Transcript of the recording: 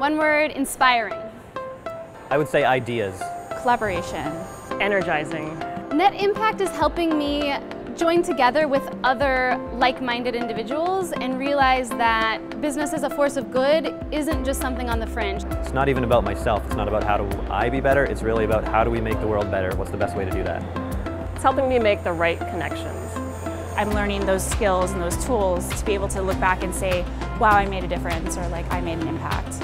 One word, inspiring. I would say ideas. Collaboration. Energizing. Net impact is helping me join together with other like-minded individuals and realize that business as a force of good isn't just something on the fringe. It's not even about myself. It's not about how do I be better. It's really about how do we make the world better. What's the best way to do that? It's helping me make the right connections. I'm learning those skills and those tools to be able to look back and say, wow, I made a difference or like I made an impact.